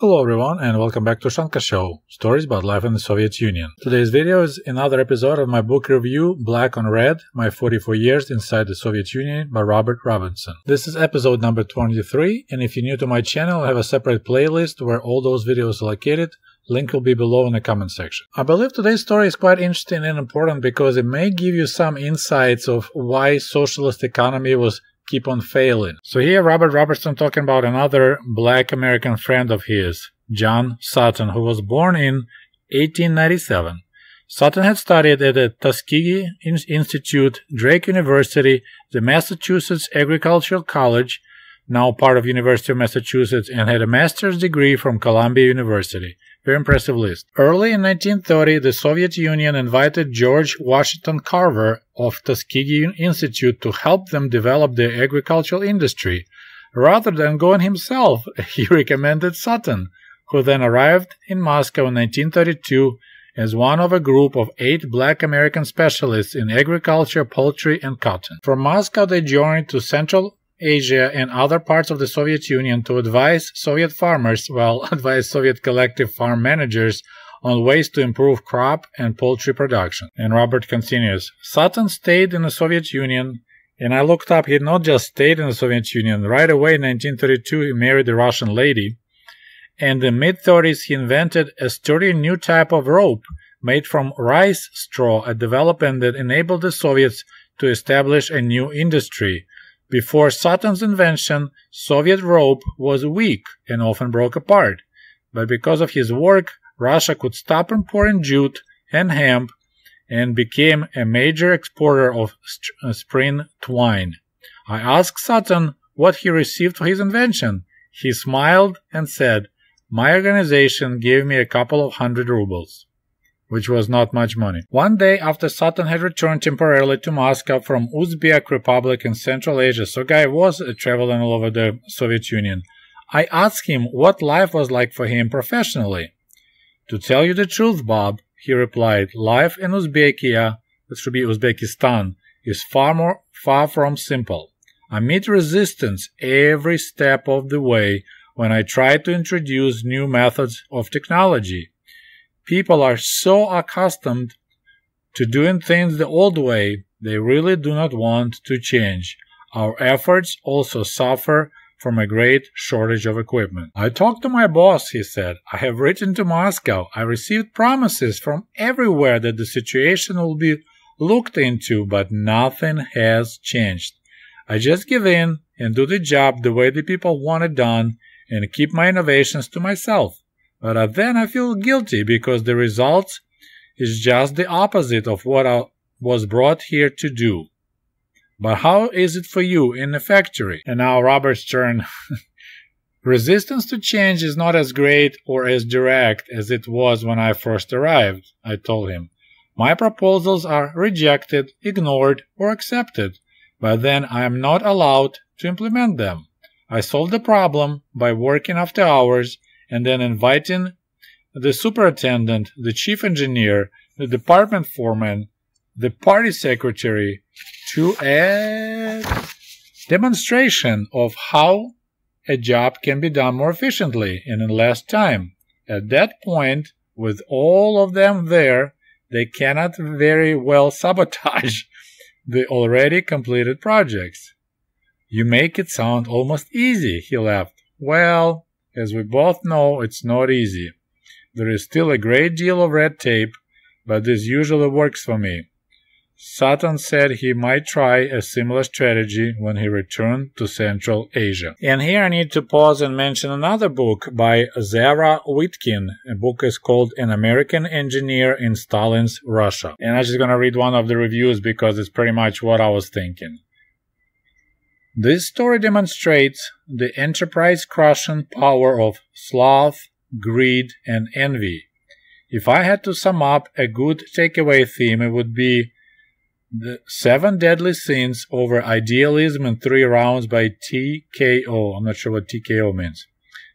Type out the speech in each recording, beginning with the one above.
Hello everyone and welcome back to Ushanka Show, stories about life in the Soviet Union. Today's video is another episode of my book review, Black on Red, My 44 Years Inside the Soviet Union by Robert Robinson. This is episode number 23 and if you're new to my channel I have a separate playlist where all those videos are located, link will be below in the comment section. I believe today's story is quite interesting and important because it may give you some insights of why socialist economy was keep on failing. So here Robert Robinson talking about another black American friend of his, John Sutton, who was born in 1897. Sutton had studied at the Tuskegee Institute, Drake University, the Massachusetts Agricultural College, now part of University of Massachusetts, and had a master's degree from Columbia University. Very impressive list. Early in 1930, the Soviet Union invited George Washington Carver of Tuskegee Institute to help them develop the agricultural industry. Rather than going himself, he recommended Sutton, who then arrived in Moscow in 1932 as one of a group of eight black American specialists in agriculture, poultry, and cotton. From Moscow, they journeyed to Central Asia, and other parts of the Soviet Union to advise Soviet farmers, well, advise Soviet collective farm managers on ways to improve crop and poultry production. And Robert continues Sutton stayed in the Soviet Union, and I looked up, he not just stayed in the Soviet Union. Right away in 1932, he married a Russian lady. And in the mid 30s, he invented a sturdy new type of rope made from rice straw, a development that enabled the Soviets to establish a new industry before Sutton's invention, Soviet rope was weak and often broke apart, but because of his work, Russia could stop importing jute and hemp and became a major exporter of uh, spring twine. I asked Sutton what he received for his invention. He smiled and said, My organization gave me a couple of hundred rubles which was not much money. One day after Sutton had returned temporarily to Moscow from Uzbek Republic in Central Asia, so Guy was uh, traveling all over the Soviet Union, I asked him what life was like for him professionally. To tell you the truth, Bob, he replied, life in Uzbekia, that should be Uzbekistan, is far more far from simple. I meet resistance every step of the way when I try to introduce new methods of technology. People are so accustomed to doing things the old way, they really do not want to change. Our efforts also suffer from a great shortage of equipment. I talked to my boss, he said. I have written to Moscow. I received promises from everywhere that the situation will be looked into, but nothing has changed. I just give in and do the job the way the people want it done and keep my innovations to myself. But then I feel guilty because the result is just the opposite of what I was brought here to do. But how is it for you in the factory? And now Robert's turn. Resistance to change is not as great or as direct as it was when I first arrived, I told him. My proposals are rejected, ignored, or accepted, but then I am not allowed to implement them. I solve the problem by working after hours and then inviting the superintendent, the chief engineer, the department foreman, the party secretary to a demonstration of how a job can be done more efficiently and in less time. At that point, with all of them there, they cannot very well sabotage the already completed projects. You make it sound almost easy, he laughed. Well, as we both know, it's not easy. There is still a great deal of red tape, but this usually works for me. Sutton said he might try a similar strategy when he returned to Central Asia. And here I need to pause and mention another book by Zara Witkin. A book is called An American Engineer in Stalin's Russia. And I'm just going to read one of the reviews because it's pretty much what I was thinking. This story demonstrates the enterprise crushing power of sloth, greed, and envy. If I had to sum up a good takeaway theme, it would be the Seven Deadly Sins over Idealism in Three Rounds by TKO. I'm not sure what TKO means.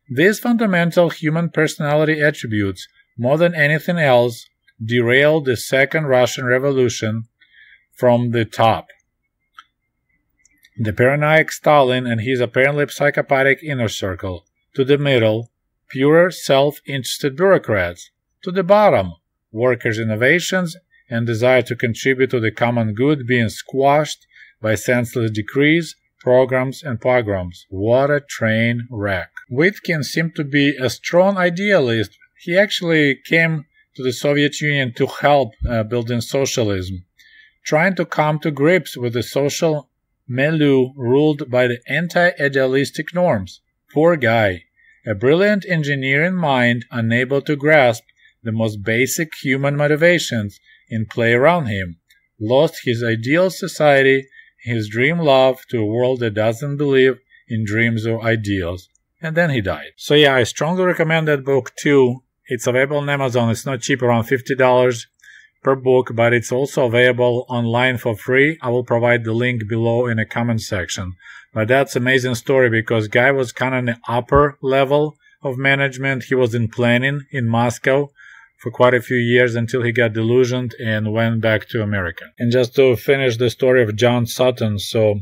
These fundamental human personality attributes, more than anything else, derailed the Second Russian Revolution from the top. The paranoid Stalin and his apparently psychopathic inner circle. To the middle, pure self-interested bureaucrats. To the bottom, workers' innovations and desire to contribute to the common good being squashed by senseless decrees, programs, and pogroms. What a train wreck. Witkin seemed to be a strong idealist. He actually came to the Soviet Union to help uh, building socialism, trying to come to grips with the social milieu ruled by the anti-idealistic norms. Poor guy. A brilliant engineering mind unable to grasp the most basic human motivations in play around him, lost his ideal society, his dream love to a world that doesn't believe in dreams or ideals, and then he died. So yeah, I strongly recommend that book too. It's available on Amazon. It's not cheap, around $50 per book, but it's also available online for free. I will provide the link below in the comment section. But that's amazing story because guy was kind of in the upper level of management. He was in planning in Moscow for quite a few years until he got delusioned and went back to America. And just to finish the story of John Sutton, so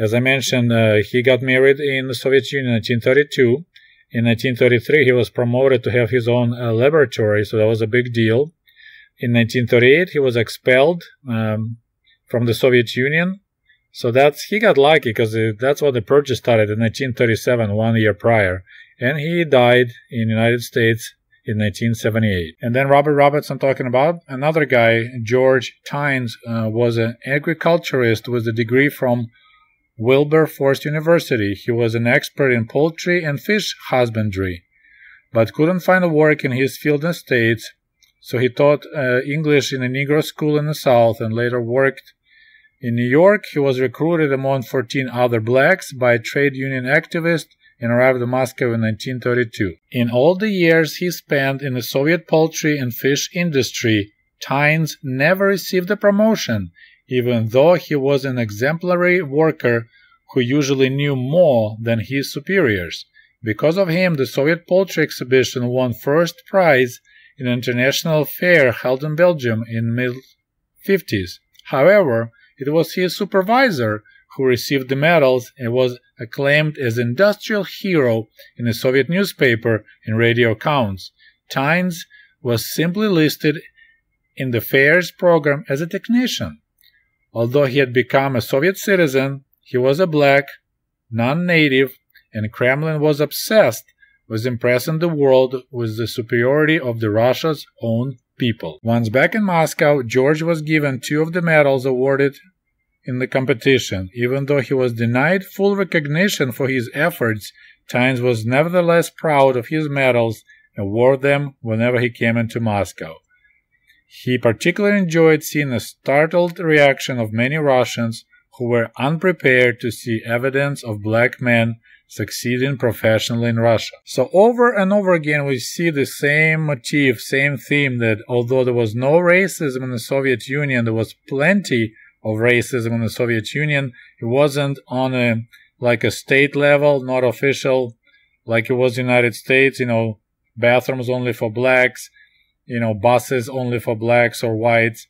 as I mentioned, uh, he got married in the Soviet Union in 1932. In 1933, he was promoted to have his own uh, laboratory, so that was a big deal. In 1938, he was expelled um, from the Soviet Union. So that's he got lucky because that's what the purge started in 1937, one year prior, and he died in United States in 1978. And then Robert Robinson talking about another guy, George Tynes, uh, was an agriculturist with a degree from Wilberforce University. He was an expert in poultry and fish husbandry, but couldn't find a work in his field in States, so he taught uh, English in a Negro school in the South and later worked in New York. He was recruited among 14 other blacks by a trade union activist and arrived in Moscow in 1932. In all the years he spent in the Soviet poultry and fish industry, Tynes never received a promotion, even though he was an exemplary worker who usually knew more than his superiors. Because of him, the Soviet poultry exhibition won first prize an international fair held in Belgium in mid 50s. However, it was his supervisor who received the medals and was acclaimed as industrial hero in a Soviet newspaper and radio accounts. Tynes was simply listed in the fair's program as a technician. Although he had become a Soviet citizen, he was a black, non-native, and Kremlin was obsessed with impressing the world with the superiority of the Russia's own people. Once back in Moscow, George was given two of the medals awarded in the competition. Even though he was denied full recognition for his efforts, Tynes was nevertheless proud of his medals and wore them whenever he came into Moscow. He particularly enjoyed seeing the startled reaction of many Russians who were unprepared to see evidence of black men succeeding professionally in Russia. So over and over again we see the same motif, same theme that although there was no racism in the Soviet Union, there was plenty of racism in the Soviet Union. It wasn't on a like a state level, not official, like it was United States. You know, bathrooms only for blacks, you know, buses only for blacks or whites.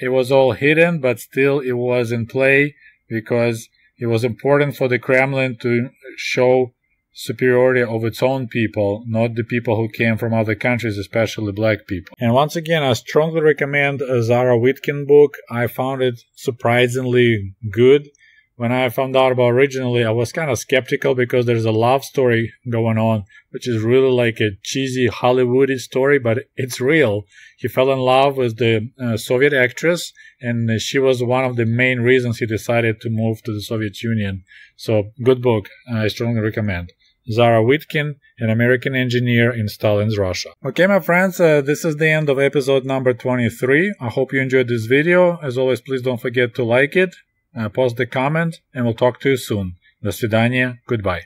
It was all hidden, but still it was in play because it was important for the Kremlin to show superiority of its own people, not the people who came from other countries, especially black people. And once again, I strongly recommend Zara Witkin book. I found it surprisingly good. When I found out about originally, I was kind of skeptical because there's a love story going on, which is really like a cheesy Hollywoody story, but it's real. He fell in love with the uh, Soviet actress, and she was one of the main reasons he decided to move to the Soviet Union. So, good book. I strongly recommend. Zara Witkin, an American engineer in Stalin's Russia. Okay, my friends, uh, this is the end of episode number 23. I hope you enjoyed this video. As always, please don't forget to like it, uh, post the comment, and we'll talk to you soon. До свидания. Goodbye.